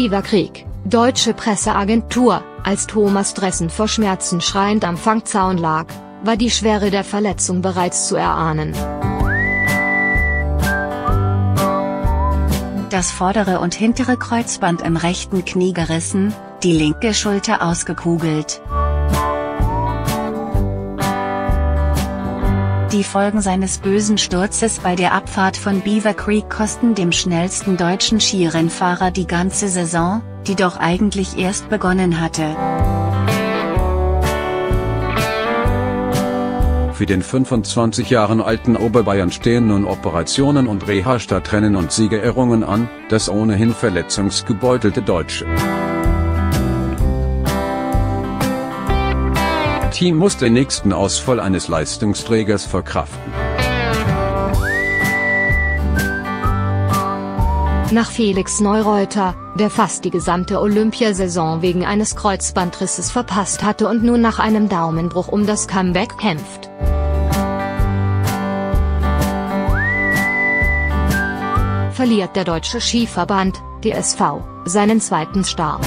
Biberkrieg, deutsche Presseagentur, als Thomas Dressen vor Schmerzen schreiend am Fangzaun lag, war die Schwere der Verletzung bereits zu erahnen. Das vordere und hintere Kreuzband im rechten Knie gerissen, die linke Schulter ausgekugelt. Die Folgen seines bösen Sturzes bei der Abfahrt von Beaver Creek kosten dem schnellsten deutschen Skirennfahrer die ganze Saison, die doch eigentlich erst begonnen hatte. Für den 25 Jahren alten Oberbayern stehen nun Operationen und Reha statt Rennen und Siegerehrungen an, das ohnehin verletzungsgebeutelte Deutsche. Team muss den nächsten Ausfall eines Leistungsträgers verkraften. Nach Felix Neureuter, der fast die gesamte Olympiasaison wegen eines Kreuzbandrisses verpasst hatte und nun nach einem Daumenbruch um das Comeback kämpft. Verliert der Deutsche Skiverband, DSV, seinen zweiten Star.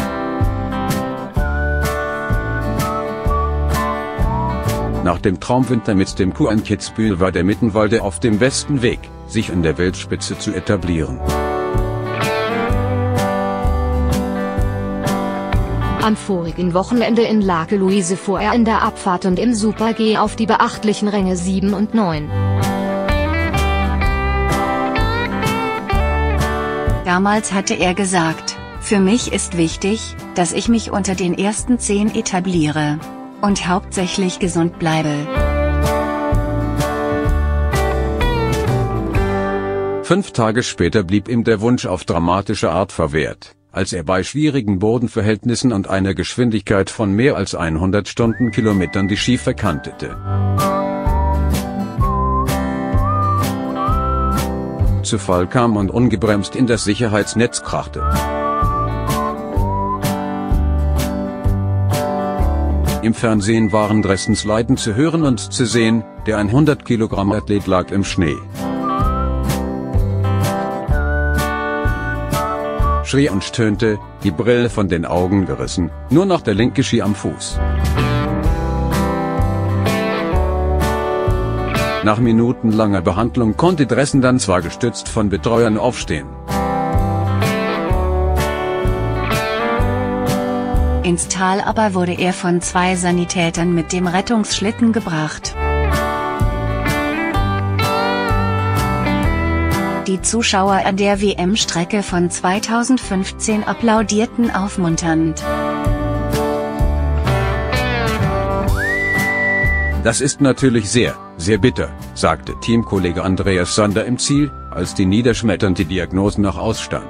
Nach dem Traumwinter mit dem QN Kitzbühel war der Mittenwalde auf dem besten Weg, sich in der Weltspitze zu etablieren. Am vorigen Wochenende in Lake Louise fuhr er in der Abfahrt und im Super-G auf die beachtlichen Ränge 7 und 9. Damals hatte er gesagt, für mich ist wichtig, dass ich mich unter den ersten 10 etabliere und hauptsächlich gesund bleibe. Fünf Tage später blieb ihm der Wunsch auf dramatische Art verwehrt, als er bei schwierigen Bodenverhältnissen und einer Geschwindigkeit von mehr als 100 Stundenkilometern die Ski verkantete. Zu Fall kam und ungebremst in das Sicherheitsnetz krachte. Im Fernsehen waren Dressens Leiden zu hören und zu sehen, der 100 Kilogramm Athlet lag im Schnee. Schrie und stöhnte, die Brille von den Augen gerissen, nur noch der linke Ski am Fuß. Nach minutenlanger Behandlung konnte Dressen dann zwar gestützt von Betreuern aufstehen. Ins Tal aber wurde er von zwei Sanitätern mit dem Rettungsschlitten gebracht. Die Zuschauer an der WM-Strecke von 2015 applaudierten aufmunternd. Das ist natürlich sehr, sehr bitter, sagte Teamkollege Andreas Sander im Ziel, als die niederschmetternde Diagnose noch ausstand.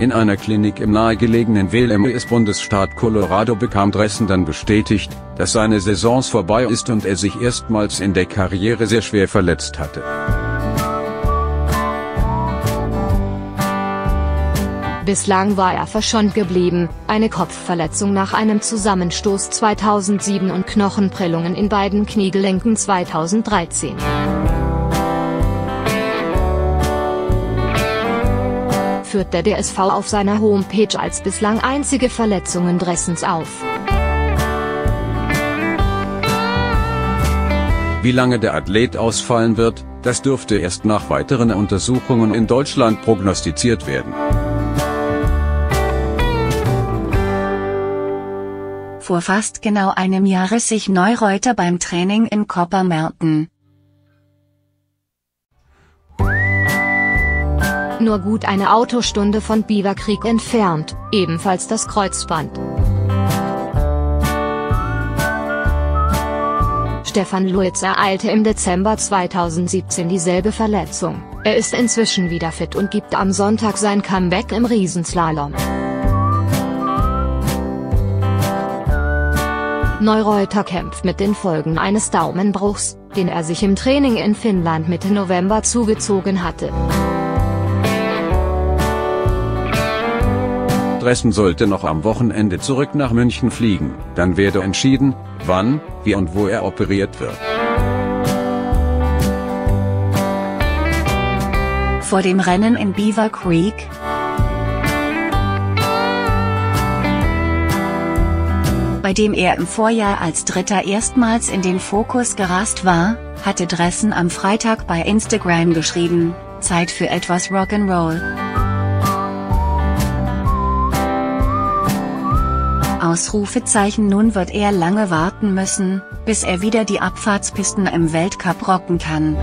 In einer Klinik im nahegelegenen WLMS-Bundesstaat Colorado bekam Dressen dann bestätigt, dass seine Saisons vorbei ist und er sich erstmals in der Karriere sehr schwer verletzt hatte. Bislang war er verschont geblieben, eine Kopfverletzung nach einem Zusammenstoß 2007 und Knochenprellungen in beiden Kniegelenken 2013. führt der DSV auf seiner Homepage als bislang einzige Verletzungen Dressens auf. Wie lange der Athlet ausfallen wird, das dürfte erst nach weiteren Untersuchungen in Deutschland prognostiziert werden. Vor fast genau einem Jahr riss sich Neureuter beim Training in Copper nur gut eine Autostunde von Beaver entfernt, ebenfalls das Kreuzband. Stefan Luiz ereilte im Dezember 2017 dieselbe Verletzung. Er ist inzwischen wieder fit und gibt am Sonntag sein Comeback im Riesenslalom. Neureuter kämpft mit den Folgen eines Daumenbruchs, den er sich im Training in Finnland Mitte November zugezogen hatte. Dressen sollte noch am Wochenende zurück nach München fliegen, dann werde entschieden, wann, wie und wo er operiert wird. vor dem Rennen in Beaver Creek, bei dem er im Vorjahr als Dritter erstmals in den Fokus gerast war, hatte Dressen am Freitag bei Instagram geschrieben, Zeit für etwas Rock'n'Roll. Ausrufezeichen nun wird er lange warten müssen, bis er wieder die Abfahrtspisten im Weltcup rocken kann.